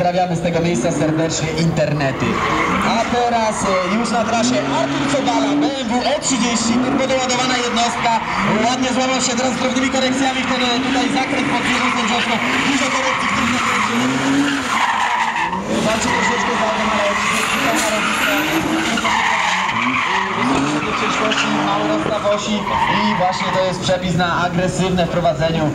Pozdrawiamy z tego miejsca serdecznie internety. A teraz e, już na trasie Artur Cobala, BMW E30, turbodoładowana jednostka. Ładnie złamał się teraz z drobnymi korekcjami ten tutaj zakręt pod wieżą sędziowską. Dużo korekcji w tym zakręcie. Walczy troszeczkę za tym, ale w przyszłości mało rozstaw osi i właśnie to jest przepis na agresywne wprowadzeniu